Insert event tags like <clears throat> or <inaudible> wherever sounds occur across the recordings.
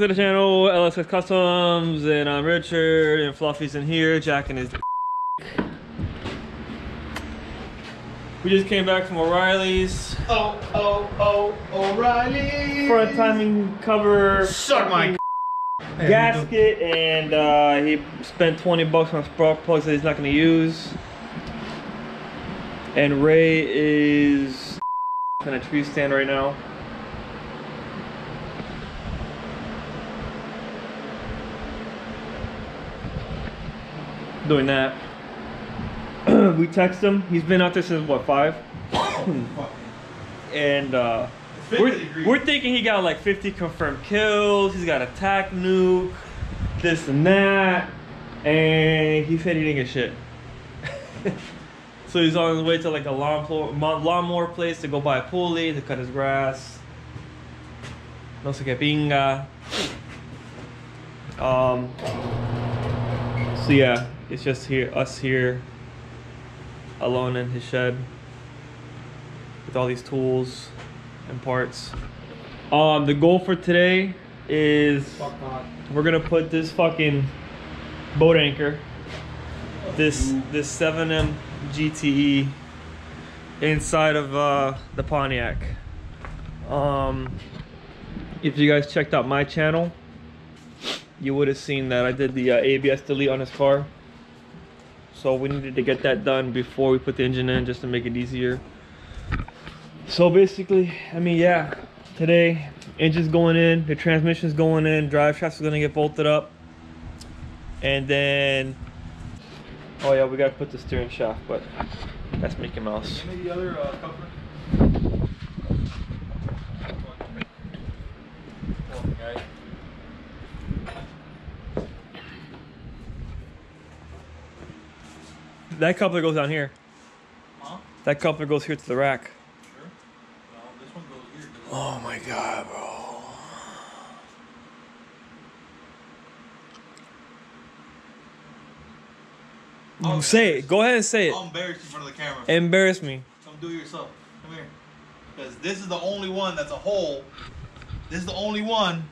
welcome to the channel, LSX Customs, and I'm Richard, and Fluffy's in here, Jack and his We just came back from O'Reilly's. Oh, oh, oh, O'Reilly. Front timing cover. Suck my <laughs> gasket, and uh, he spent 20 bucks on spark plugs that he's not gonna use. And Ray is in a tree stand right now. Doing that. <clears throat> we text him. He's been out there since what five? <coughs> and uh, we're, we're thinking he got like 50 confirmed kills. He's got attack nuke, this and that, and he said he didn't get shit. <laughs> so he's on his way to like a lawnmower, lawnmower place to go buy a pulley to cut his grass. No sé qué pinga. Um. So yeah, it's just here, us here, alone in his shed with all these tools and parts. Um, the goal for today is we're gonna put this fucking boat anchor, this this 7M GTE, inside of uh, the Pontiac. Um, if you guys checked out my channel, you would have seen that I did the uh, ABS delete on his car. So we needed to get that done before we put the engine in just to make it easier. So basically, I mean, yeah, today engine's going in, the transmission's going in, drive shafts are gonna get bolted up. And then, oh yeah, we gotta put the steering shaft, but that's Mickey Mouse. The other uh, cover. That coupler goes down here. Huh? That coupler goes here to the rack. Sure. No, this one goes here. Oh my god, bro. Oh, mm, say it. Go ahead and say it. I'll embarrass you in front of the camera. Embarrass me. Come do it yourself. Come here. Because this is the only one that's a hole. This is the only one.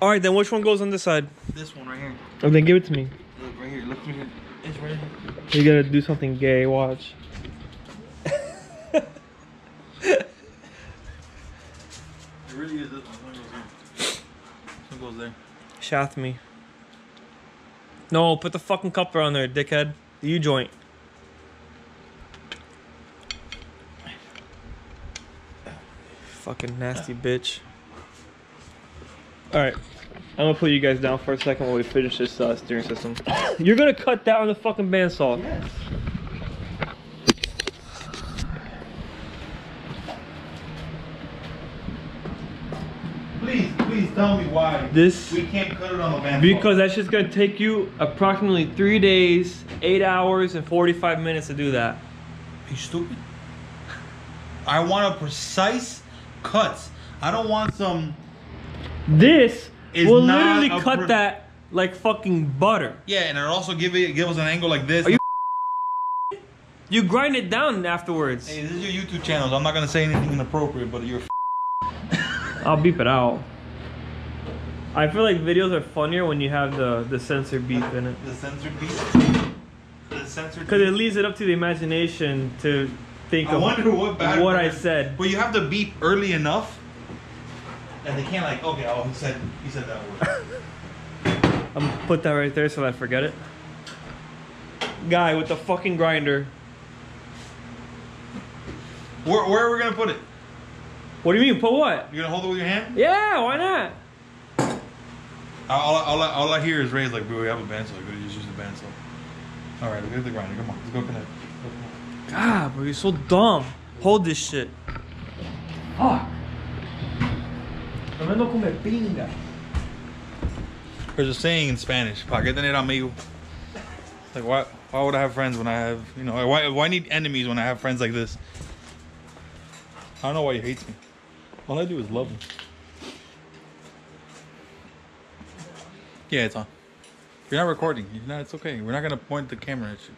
All right, then which one goes on this side? This one right here. Oh, then give it to me. Look right here. Look right here. It's right here. You gotta do something gay. Watch. It really is this one. This one goes here. This one goes there. Shaft me. No, put the fucking coupler on there, dickhead. The U joint. Fucking nasty bitch. Alright. I'm gonna put you guys down for a second while we finish this uh, steering system. <coughs> You're gonna cut that on the fucking bandsaw. Yes. Please, please tell me why This we can't cut it on the van. because that's just gonna take you approximately three days, eight hours, and 45 minutes to do that. you stupid. I want a precise cuts. I don't want some. This Is will not literally a cut pro- that like fucking butter. Yeah, and it'll also give it give us an angle like this. Are you- You grind it down afterwards. Hey, this is your YouTube channel. So I'm not gonna say anything inappropriate, but you're. <laughs> I'll beep it out. I feel like videos are funnier when you have the the censor beep in it. The censored beat. The censored. Because it leaves it up to the imagination to think I of wonder what bad what I said. But you have to beep early enough that they can't like. Okay, oh, he said he said that word. <laughs> I'm gonna put that right there so I forget it. Guy with the fucking grinder. where where are we gonna put it? What do you mean? Put what? You gonna hold it with your hand? Yeah, why not? All, all, all, I- all I hear is Ray's like, we have a bandsaw. We gotta just use the bandsaw. All right, get the grinder. Come on, let's go connect. God, bro, you're so dumb. Hold this shit. Fuck. Tremendo come pinga. There's a saying in Spanish, "Pa qué tener amigo?" Like, why, why would I have friends when I have, you know, why, why need enemies when I have friends like this? I don't know why he hates me. All I do is love him. Yeah, it's on. You're not recording. You're not, it's okay. We're not gonna point the camera at you.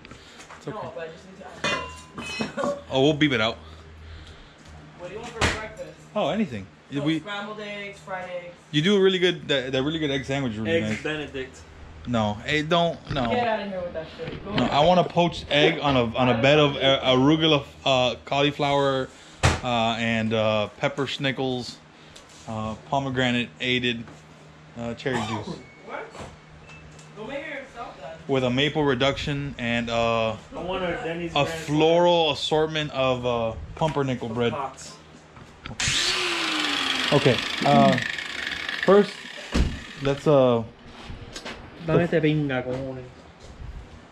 It's okay. but I just need to ask Oh, we'll beep it out. What do you want for breakfast? Oh, anything. So we scrambled eggs, fried eggs. you do a really good that, that really good egg sandwich. is Really Eggs nice. Benedict. No, hey, don't no. Get out of here with that shit. Go No, I want a poached egg on a on a bed of uh, arugula, uh, cauliflower, uh, and uh, pepper schnickels, uh, pomegranate aided uh, cherry juice What? Go make it yourself then. with a maple reduction and uh, I want a a floral assortment of uh, pumpernickel Slam bread. Pots. Okay. Uh, first, let's uh, Dame te pinga, cojones.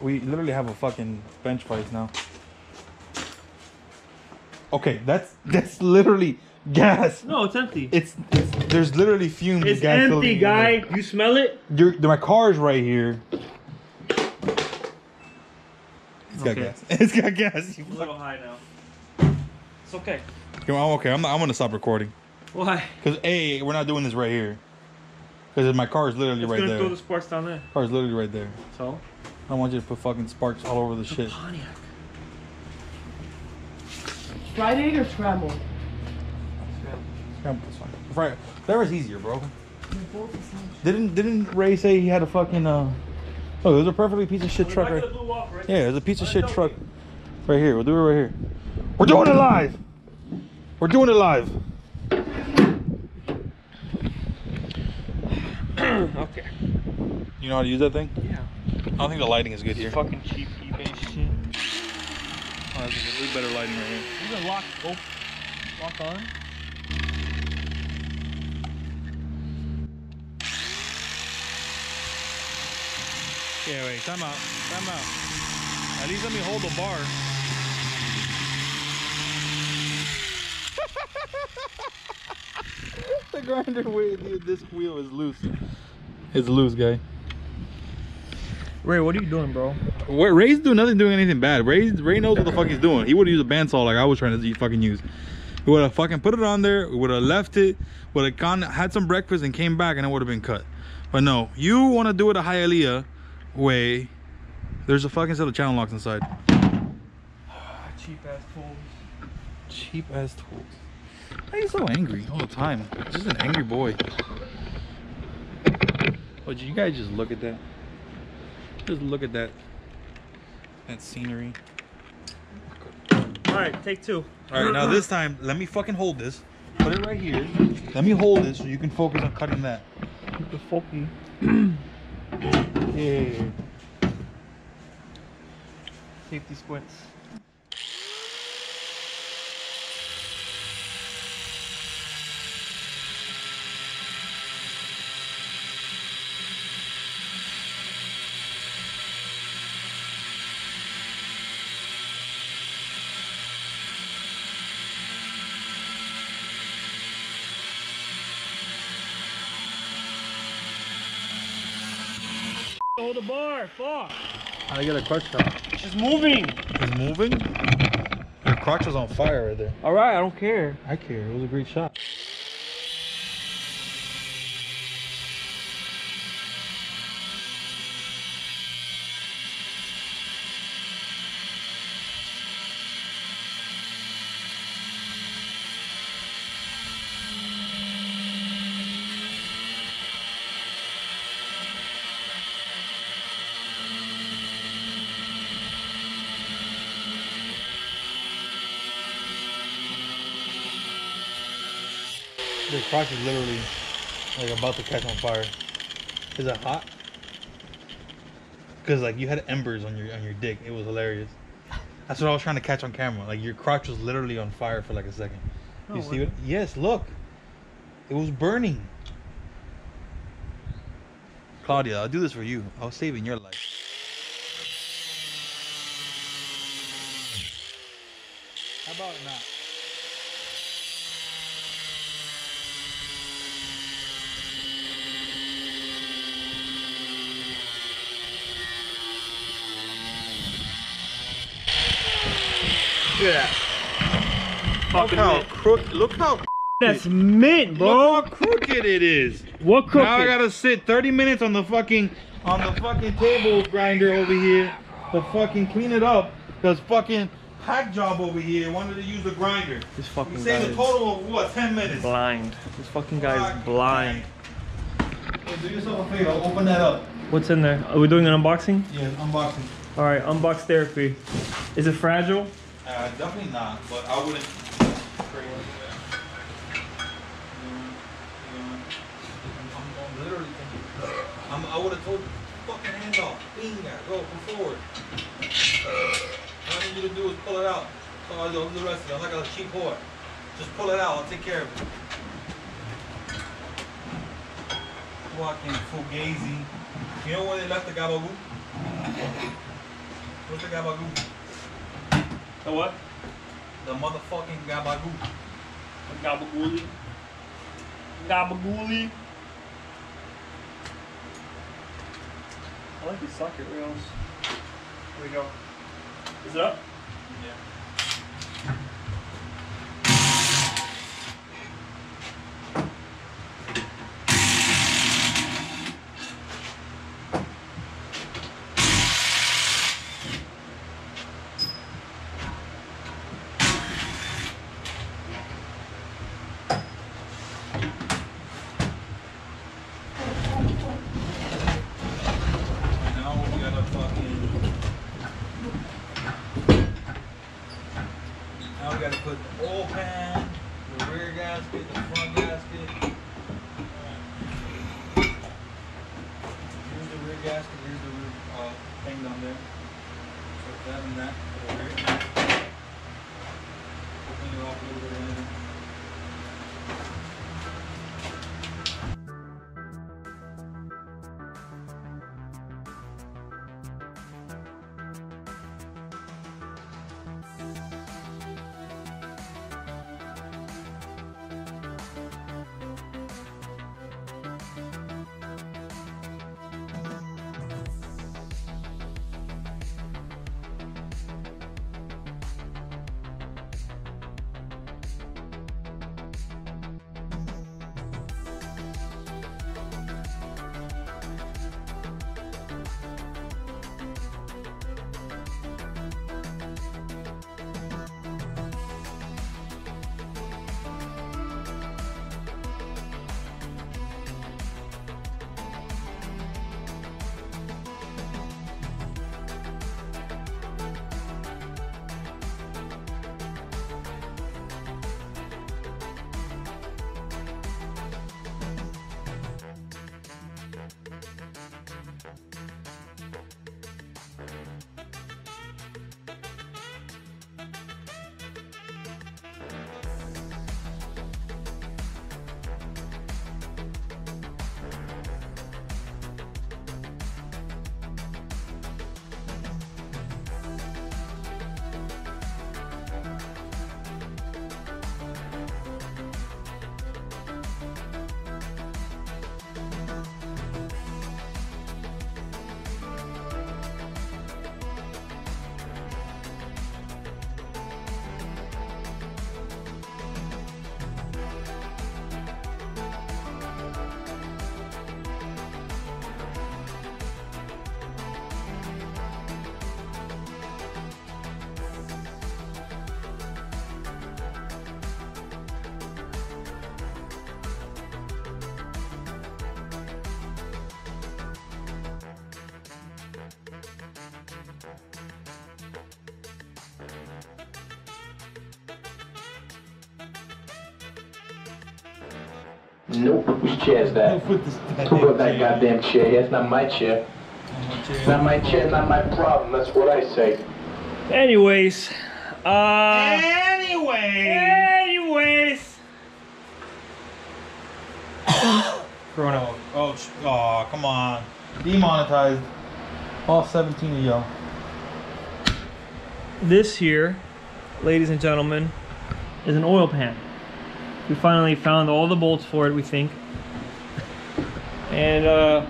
we literally have a fucking bench price now. Okay, that's that's literally gas. No, it's empty. It's, it's there's literally fumes. It's empty, guy. You smell it? Your, my car's right here. It's got Okay. gas. <laughs> It's got gas. You A little high now. It's okay. Okay, I'm okay. I'm, I'm gonna stop recording Why? because a we're not doing this right here. Because my car is literally It's right gonna there. throw the sparks down there. Car is literally right there. So? I don't want you to put fucking sparks all over the shit. Pontiac. Fried egg or scrambled? Yeah, that's fine. Right. That was easier, bro. Didn't didn't Ray say he had a fucking uh? Oh, there's a perfectly piece of shit truck right. Yeah, there's a piece of shit truck right here. We'll do it right here. We're doing it live. We're doing it live. <clears throat> okay. You know how to use that thing? Yeah. I don't think the lighting is good here. Oh, Fucking cheap eBay shit. Oh, there's a little better lighting right here. You can lock, go, lock on. Yeah, wait. Time out. Time out. At least let me hold the bar. <laughs> the grinder wheel, this wheel is loose. It's loose, guy. Ray, what are you doing, bro? Wait, Ray's doing nothing, doing anything bad. Ray, Ray knows what the fuck he's doing. He would have used a bandsaw like I was trying to fucking use. He would have fucking put it on there. Would have left it. Would have gone, had some breakfast, and came back, and it would have been cut. But no, you want to do it a Hialeah way. There's a fucking set of channel locks inside. <sighs> Cheap ass tools. Cheap ass tools. Why are you so angry all the time? Just an angry boy. Oh, did you guys just look at that? Just look at that. That scenery. Alright, take two. All right, now this time, let me fucking hold this. Put it right here. Let me hold this so you can focus on cutting that. The funky. <clears throat> Yeah. Safety squints. Hold the bar, fuck. How to get a clutch shot? She's moving. It's moving. Your crotch was on fire right there. Alright, I don't care. I care. It was a great shot. The crotch is literally like about to catch on fire. Is it hot? Cause like you had embers on your on your dick. It was hilarious. That's what I was trying to catch on camera. Like your crotch was literally on fire for like a second. No, you see it? Yes, look. It was burning. Claudia, I'll do this for you. I was saving your life. How about not? Look at that. Look how mint. crooked. Look how That's mint, bro. Look how crooked it is. What crooked? Now I gotta sit 30 minutes on the fucking on the fucking table grinder over here to fucking clean it up. Cause fucking hack job over here. Wanted to use the grinder. This We fucking guy saved a is total of what? 10 minutes. blind. This fucking guy is blind. Hey, do yourself a favor. Open that up. What's in there? Are we doing an unboxing? Yeah, unboxing. All right, unbox therapy. Is it fragile? Uh, definitely not, but I wouldn't. I'm literally thinking. I'm, I would have told you, fucking hand off. Bingo, go, come forward. All I need you to do is pull it out. So I'll do the rest of it. I'm like a cheap whore. Just pull it out. I'll take care of it. Fucking fugazi. You know where they left the gabagoo? What's the gabagoo? The what? The motherfucking gabagoo. Gabagooli. Gabagooli. I like these socket rails. Here we go. Is it up? Nope. Whose chair is that? Put this <laughs> Who brought that goddamn chair here? It's not my chair. It's not my chair, not my problem. That's what I say. Anyways, uh. Anyway. Anyways. <coughs> Corona. Oh, oh, sh- oh, come on. Demonetized. All 17 of y'all. This here, ladies and gentlemen, is an oil pan. We finally found all the bolts for it, we think. And uh,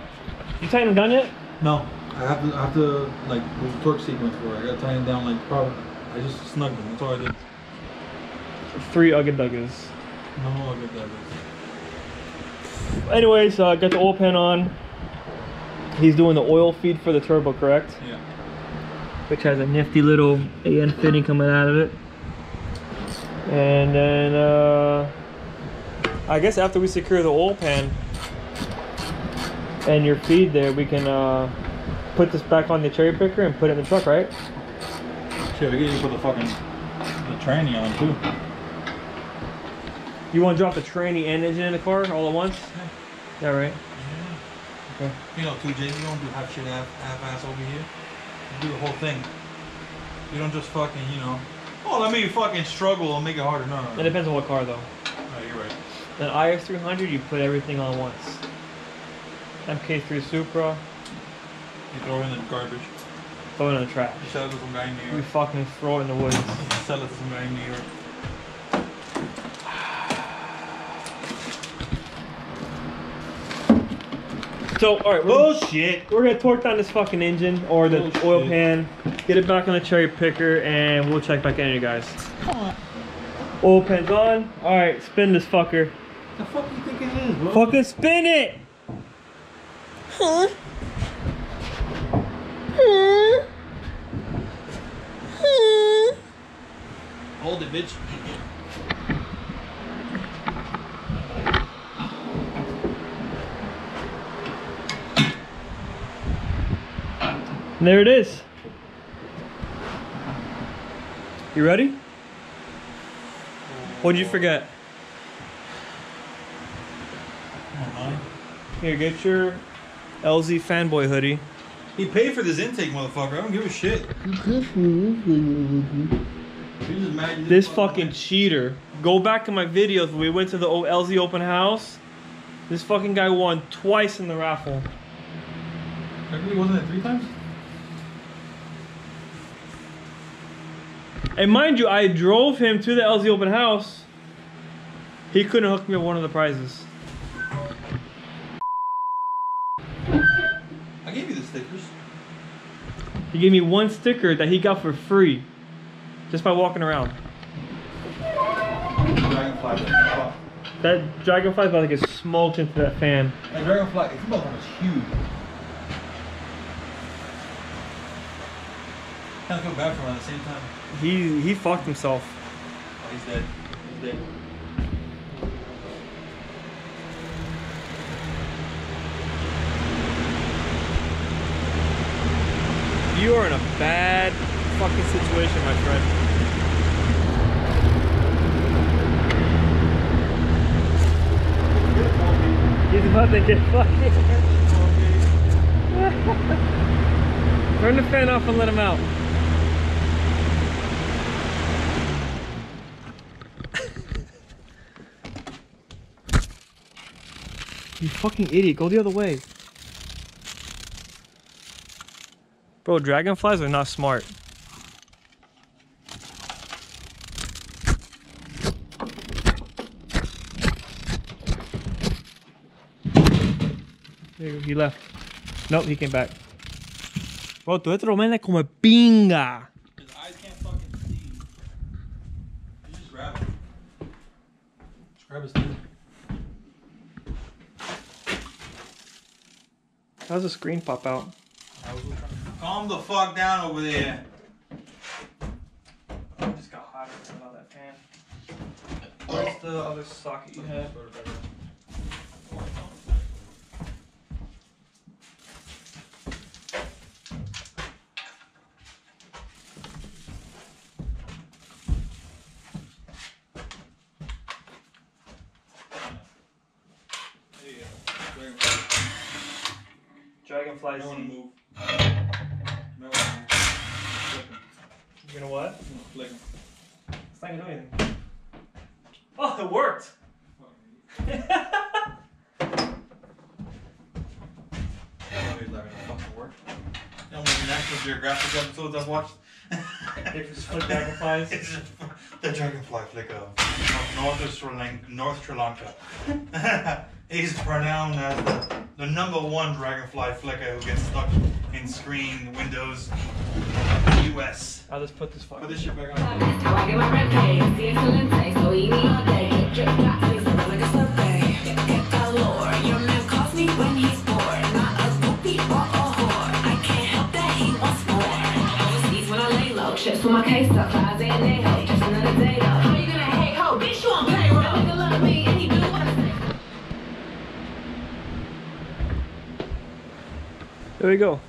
you tighten them down yet? No, I have to, I have to, like, do the torque sequence for it. I gotta tighten it down, like, probably. I just snugged them. That's all I did. Three Ugga Duggas. No, I'll. Anyways, uh, got the oil pan on. He's doing the oil feed for the turbo, correct? Yeah. which has a nifty little AN fitting coming out of it. And then, uh, I guess after we secure the oil pan and your feed there, we can uh, put this back on the cherry picker and put it in the truck, right? Shit, we can even put the fucking the tranny on too. You want to drop the tranny and engine in the car all at once? Yeah, right. Okay. You know, two J, you don't do half shit, half, half ass over here. You do the whole thing. You don't just fucking, you know. Oh, let me fucking struggle and make it harder. No, no, It depends on what car though. You're. Then IS300, you put everything on once. MK3 Supra, You throw it in the garbage. throw it in the trash. You sell it to some guy in New We fucking throw it in the woods. You sell it to some guy in New York. So, alright, we're, Bullshit. we're gonna torque down this fucking engine or the Bullshit. oil pan, get it back on the cherry picker, and we'll check back in, you guys. Oil pan's on. Alright, spin this fucker. The fuck you think it is, bro? Fucking spin it! Huh? Huh? Huh? Hold it, bitch. And there it is. You ready? What'd you forget? Here, get your LZ fanboy hoodie. He paid for this intake, motherfucker. I don't give a shit. You just mad you This fucking cheater. Go back to my videos when we went to the LZ open house. This fucking guy won twice in the raffle. Technically, wasn't it three times? And mind you, I drove him to the LZ open house. He couldn't hook me up one of the prizes. He gave me one sticker that he got for free. Just by walking around. Dragonfly. That dragonfly's about to get smoked into that fan. That dragonfly, it's motherfucker's huge. Kind of feel bad for him at the same time. He he fucked himself. Oh, he's dead. He's dead. You are in a bad fucking situation, my friend. He's about to get fucking. <laughs> Turn the fan off and let him out. you fucking idiot, go the other way. Bro, dragonflies are not smart. He left. Nope, he came back. Bro, tú eres Romana como pinga. His eyes can't fucking see. You just grab. Just grab his. How's the screen pop out? Calm the fuck down over there. Oh, it just got hotter about that fan. Where's the other socket you had? Dragonfly I Z. You gonna what? Flick him. It's not gonna do anything. Oh, it worked! He's not gonna fucking work. You know, maybe National Geographic episodes I've watched. They just split dragonflies. <laughs> It's just the dragonfly flicker uh, of of North of Sri Lanka. North Sri Lanka. <laughs> He's renowned as the, the number one dragonfly flicker who gets stuck in screen windows of the U.S. I'll just put this fucking. Put this shit back on. That's how I get my rent paid. See excelente, so eat me all day. Drip drop, please, I'm like a sorbet. Get, get galore. Your man calls me when he's bored. Not a groupie or a whore. I can't help that he wants more. Overseas my case up, closet and they ho. Just another day though. How you gonna hate ho? Bitch, you on payroll. That nigga love me and he do what I say. There we go.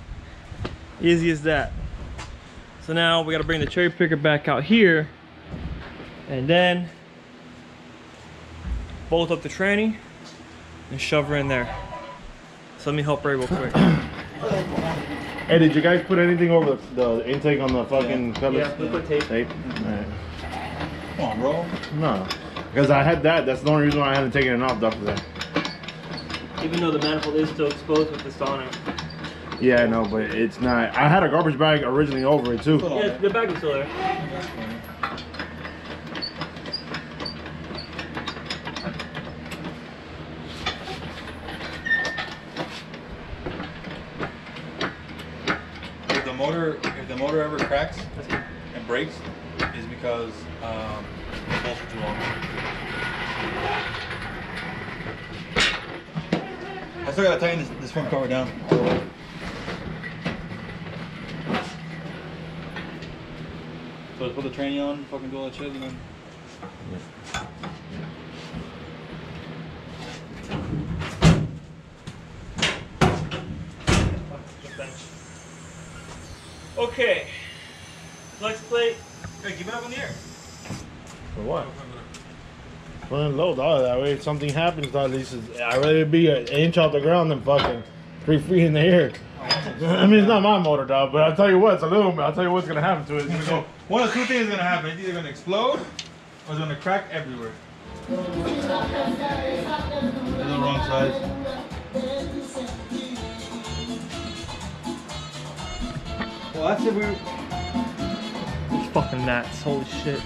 Easy as that. So now we gotta bring the cherry picker back out here and then bolt up the tranny and shove her in there. So let me help Ray real quick. <coughs> Hey, did you guys put anything over the, the intake on the fucking cutlass? we put tape. Tape? Alright. Come on, bro. No. Because I had that. That's the only reason why I hadn't taken it off after that. Even though the manifold is still exposed with the on it. Yeah, I know, but it's not. I had a garbage bag originally over it too. Yeah, the bag is still there. If the motor, if the motor ever cracks and breaks, is because um, the bolts are too long. I still gotta tighten this, this front cover down. So let's put the tranny on, fucking do all that shit, and then. Okay. Flex plate. Hey, keep it up in the air. For what? It low, dog. That way, if something happens, dog, at least I'd rather be an inch off the ground than fucking three feet in the air. <laughs> I mean, it's not my motor, dog, but I'll tell you what, it's a little. I'll tell you what's gonna happen to it. It's gonna go. One of two things is gonna happen. It's either gonna explode or it's gonna crack everywhere. It's the wrong size. Well, that's if we. These fucking gnats. Holy shit.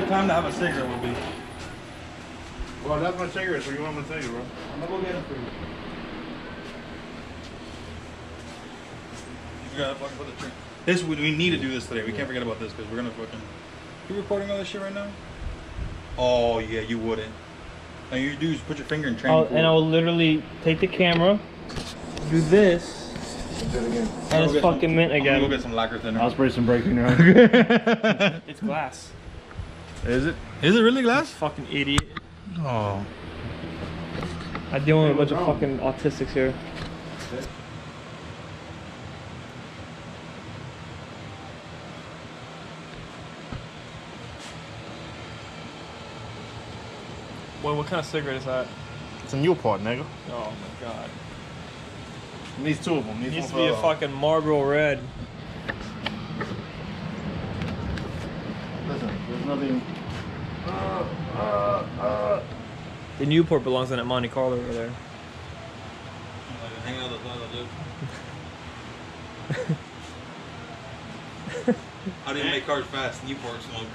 Good time to have a cigarette would be. Well, that's my cigarette, so you want me to tell you, bro? I'm gonna go get it for you. You gotta fucking put the tree. This we, we need to do this today. We can't forget about this because we're gonna fucking. You recording all this shit right now? Oh yeah, you wouldn't. All you do is put your finger in training. I'll, and I'll literally take the camera, do this, Do it again. and it's Go get some- fucking mint I'm gonna go get some lacquer thinner. I'll spray some brake in your <laughs> eye. It's glass. Is it? Is it really glass? Fucking idiot. Oh. I deal with a bunch of fucking autistics here. Boy, what kind of cigarette is that? It's a Newport, nigga. Oh my god. Needs two of them. It Needs, needs to be a for- fucking Marlboro Red. Listen, there's nothing. Uh, uh, uh. The Newport belongs in that Monte Carlo over there. Hanging out the toilet, dude. How do you make cars fast? Newport smoke.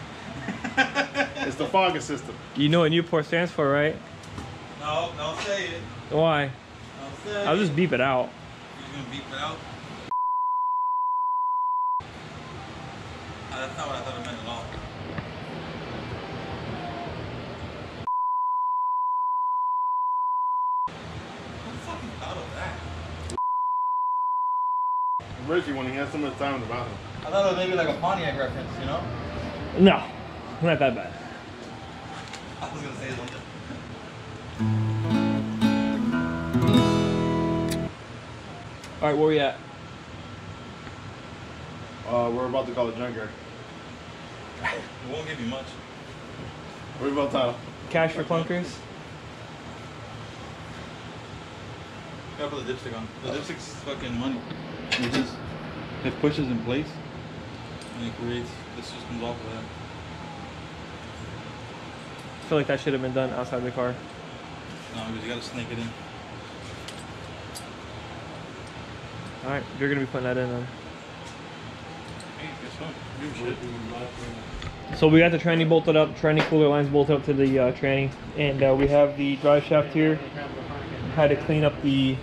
<laughs> It's the fog system. You know what Newport stands for, right? No, don't say it. Why? Don't say I'll it. just beep it out. You're gonna beep it out? Ah, that's not what I thought it meant at all. I'm fucking proud of that. Richie, when he has so much time in the bathroom. I thought it was maybe like a Pontiac reference, you know? No, not that bad. I was gonna say something. All right, where we at? Uh, we're about to call the junkyard. It won't give you much. We're about to. Cash for clunkers. Gotta put the dipstick on. The dipstick's fucking money. It just it pushes in place and it creates this just comes off of that. I feel like that should have been done outside the car. No, because you gotta snake it in. All right, you're gonna be putting that in then. Hey, guess what? New shit. So we got the tranny bolted up, tranny cooler lines bolted up to the uh, tranny, and uh, we have the drive shaft here. Had to clean up the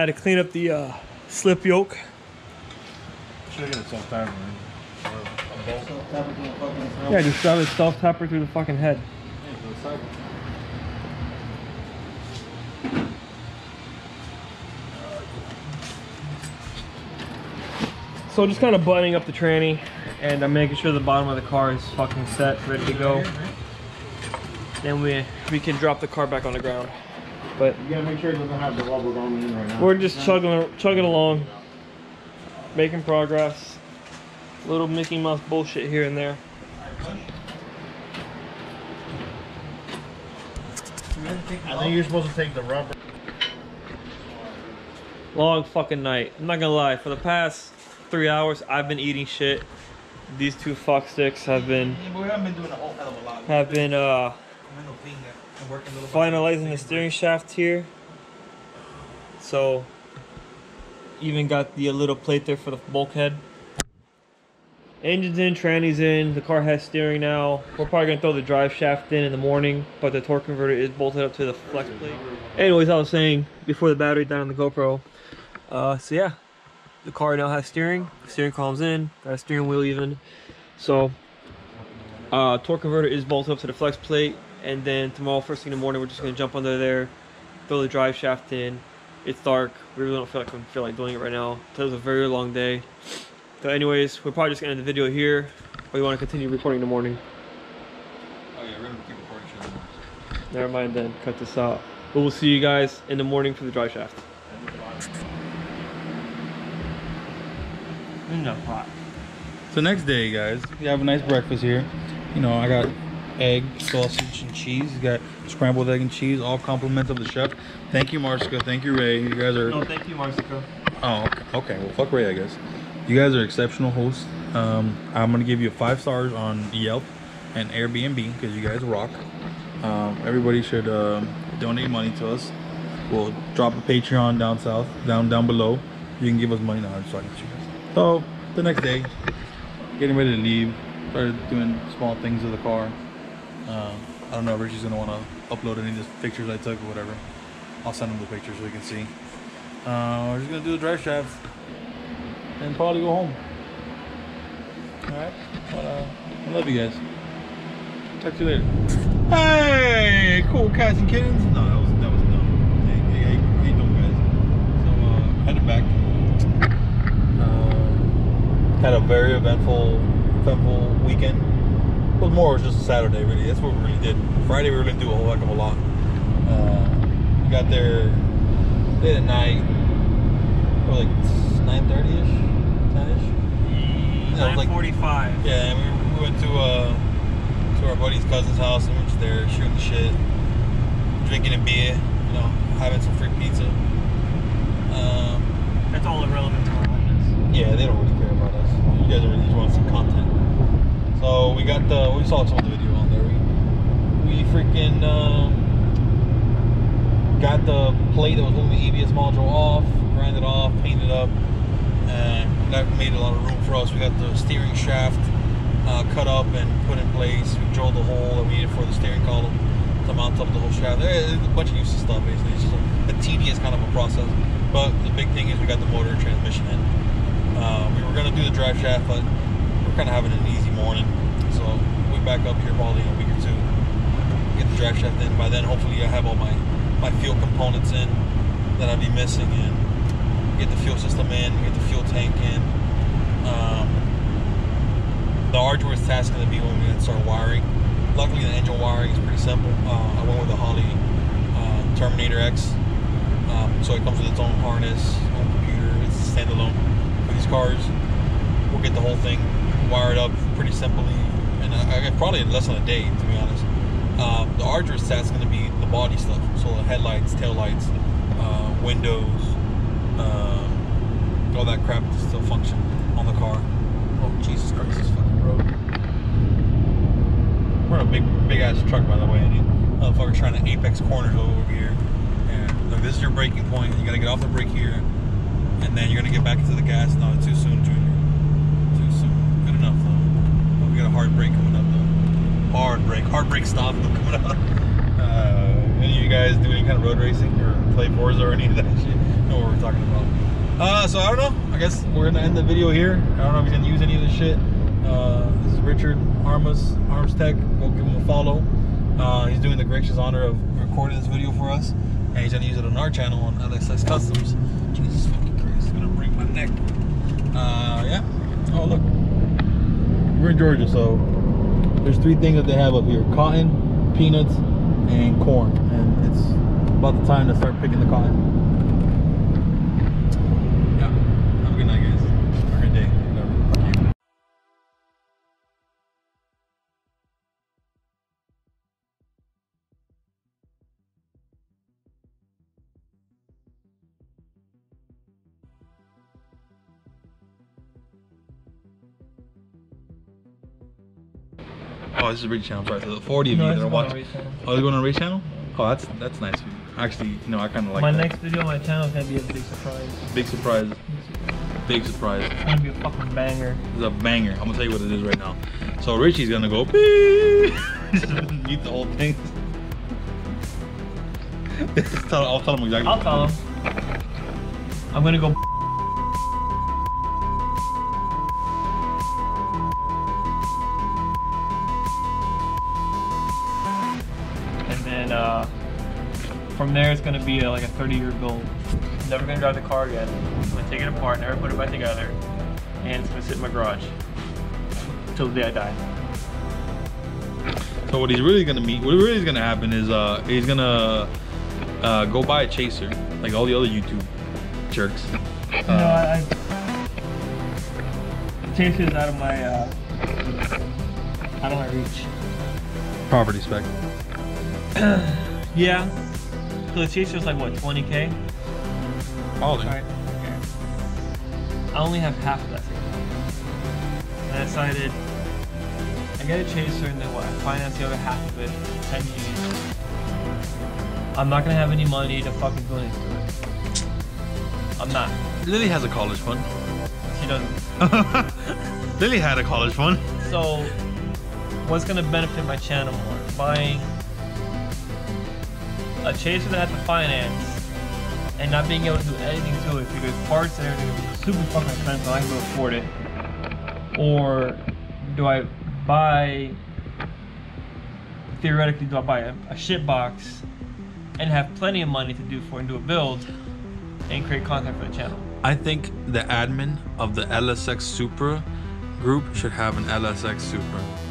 had to clean up the uh, slip yoke. Should get a self timer. Yeah, just drive a self tapper through the fucking head. So just kind of buttoning up the tranny, and I'm making sure the bottom of the car is fucking set, ready to go. Then we we can drop the car back on the ground. But You gotta make sure it doesn't have the rubber going in right now. we're just chugging chugging along, making progress. Little Mickey Mouse bullshit here and there. I think you're supposed to take the rubber. Long fucking night. I'm not gonna lie. For the past three hours, I've been eating shit. These two fuck sticks have been Yeah, we haven't been doing a whole hell of a lot. have been uh I'm no thing that I'm working a little finalizing the steering shaft here. So even got the little plate there for the bulkhead. Engine's in, tranny's in, the car has steering now. We're probably gonna throw the drive shaft in in the morning, but the torque converter is bolted up to the flex plate. Anyways, I was saying before the battery died on the GoPro. Uh, so yeah, the car now has steering. The steering column's in, got a steering wheel even. So uh, torque converter is bolted up to the flex plate, and then tomorrow, first thing in the morning, we're just gonna jump under there, throw the drive shaft in. It's dark. We really don't feel like we feel like doing it right now. It was a very long day. So, anyways, we're probably just gonna end the video here. Or you want to continue recording in the morning. Oh yeah, we're gonna keep recording shit. Never mind then. Cut this out. But we'll see you guys in the morning for the drive shaft. No pot. So next day, guys, we have a nice breakfast here. You know, I got egg, sausage, and cheese. You got scrambled egg and cheese, all compliments of the chef. Thank you, Marska. Thank you, Ray. You guys are. No, thank you, Marsico. Oh, okay. Well, fuck Ray, I guess. You guys are exceptional hosts. Um, I'm gonna give you five stars on Yelp and Airbnb because you guys rock. Um, everybody should um, donate money to us. We'll drop a Patreon down south, down down below. You can give us money now. I'm talking to you guys. So the next day, getting ready to leave. Started doing small things with the car. Um, I don't know if Richie's gonna want to upload any of the pictures I took or whatever. I'll send him the pictures so he can see. Uh, we're just gonna do the drive shaft and probably go home. Alright? But, uh, I love you guys. Talk to you later. Hey, cool cats and kittens. No, that was that was dumb. Hey, hey, hey, doing, guys? So, uh, headed back. Uh, had a very eventful, eventful weekend. Was more, just a Saturday, really. That's what we really did. Friday, we really do a whole heck of a lot. Uh, we got there late at night, probably like 9.30ish, 10ish. Yeah, it was like- 945. Yeah, and we, we went to uh, to our buddy's cousin's house and we were just there shooting shit, drinking a beer, you know, having some free pizza. Um, That's all irrelevant to our homeless. yeah, they don't really care about us. You guys are really just want some content. So we got the we saw some of the video on there. We we freaking um, got the plate that was holding the EBS module off, grinded off, painted up, and that made a lot of room for us. We got the steering shaft uh, cut up and put in place. We drilled the hole that we needed for the steering column to mount up the whole shaft. There's a bunch of useless stuff basically. It's just a, a tedious kind of a process. But the big thing is we got the motor and transmission in. Uh, we were gonna do the drive shaft, but we're kind of having an morning, so we back up here probably in a week or two. Get the drive shaft in. By then, hopefully, I have all my my fuel components in that I'd be missing, and get the fuel system in, get the fuel tank in. Um, the arduous task is gonna be when we start wiring. Luckily, the engine wiring is pretty simple. Uh, I went with the Holley uh, Terminator X Um, so it comes with its own harness, own computer. It's standalone for these cars. We'll get the whole thing wired up pretty simply, and I, I probably in less than a day, to be honest. Um, the arduous task is going to be the body stuff, so the headlights, taillights, uh, windows, um, all that crap to still function on the car. Oh Jesus Christ, this fucking road. We're in a big, big ass truck, by the way. And motherfucker trying to apex corners over here. And look, this is your braking point. You gotta get off the brake here, and then you're gonna get back into the gas. No, too soon. Too soon. Good enough though. We got a hard brake coming up though. Hard brake, hard brake stop <laughs> coming up. Uh, any of you guys do any kind of road racing or play Forza or any of that <laughs> shit? Know what we're talking about. Uh, so I don't know. I guess we're gonna end the video here. I don't know if he's gonna use any of this shit. Uh, this is Richard Armas, Arms Tech. Go give him a follow. Uh, he's doing the gracious honor of recording this video for us, and he's gonna use it on our channel on LSX Customs. Jesus fucking Christ, it's gonna break my neck. Uh, yeah. Oh look, Georgia, so there's three things that they have up here: cotton, peanuts, and corn. And it's about the time to start picking the cotton. This is a channel. Sorry, so the 40 of you that are watching. Oh, they're going on a channel? Oh, that's that's nice. you. Actually, you know, I kind of like my that. next video on my channel is gonna be a big surprise. Big surprise. Big surprise. It's gonna be a fucking banger. It's a banger. I'm gonna tell you what it is right now. So Richie's gonna go beep. <laughs> mute the whole thing. <laughs> I'll tell him exactly. I'll tell him. I'm gonna go. Then uh, from there, it's gonna be a, like a 30 year goal. Never gonna drive the car again. I'm gonna take it apart, never put it back together, and it's gonna sit in my garage till the day I die. So what he's really gonna meet, what really is gonna happen is uh he's gonna uh go buy a chaser like all the other YouTube jerks. no, I, I Chase is out of my uh, out of my reach. Property spec. <clears throat> Yeah. So the Chaser's like what, 20k? Probably. Alright. I only have half of that. And I decided I get a chaser and then what? I finance the other half of it 10 years. I'm not gonna have any money to fucking do anything to it. I'm not. Lily has a college fund. She doesn't. <laughs> Lily had a college fund. So, what's gonna benefit my channel more? Buying a chaser that have to finance and not being able to do anything to it because parts and everything are super fucking expensive. I can afford it. Or do I buy theoretically do I buy a, a shit box and have plenty of money to do for and do a build and create content for the channel? I think the admin of the LSX Supra group should have an LSX Supra.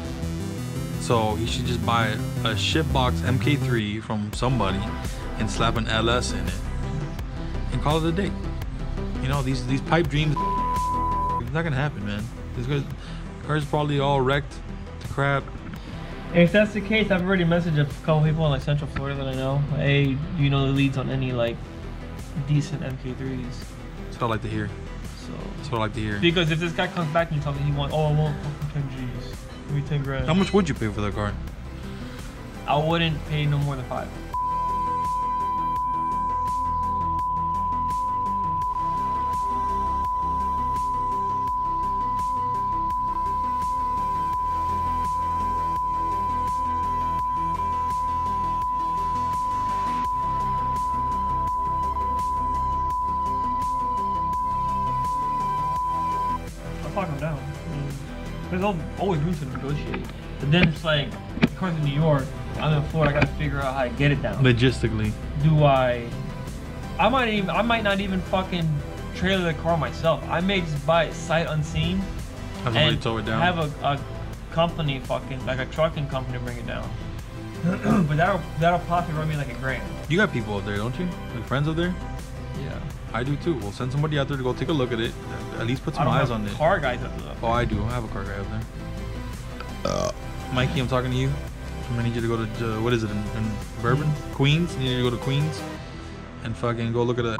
So he should just buy a shitbox MK3 from somebody and slap an LS in it and call it a day. You know, these these pipe dreams, it's not gonna happen, man. This gonna, car's probably all wrecked to crap. If that's the case, I've already messaged a couple people in like Central Florida that I know. Hey, do you know the leads on any like decent MK3s? That's what I like to hear. So That's what I like to hear. because if this guy comes back and he tells me he wants, oh, I want fucking 10 G's, me 10 grand. How much would you pay for that car? I wouldn't pay no more than five. I'll talk him down. There's always room to negotiate. But then it's like, course, in New York, I'm in Florida. I gotta figure out how to get it down. Logistically. Do I? I might even. I might not even fucking trailer the car myself. I may just buy it sight unseen Have and tow it down. have a, a company fucking like a trucking company bring it down. <clears throat> but that'll that'll probably run me like a grand. You got people up there, don't you? Like friends up there? Yeah. I do too. We'll send somebody out there to go take a look at it. At least put some eyes on this. car there. Oh, I do. I have a car guy up there. Mikey, I'm talking to you. I'm gonna need you to go to uh, what is it in, in Bourbon, Queens. You need to go to Queens and fucking go look at that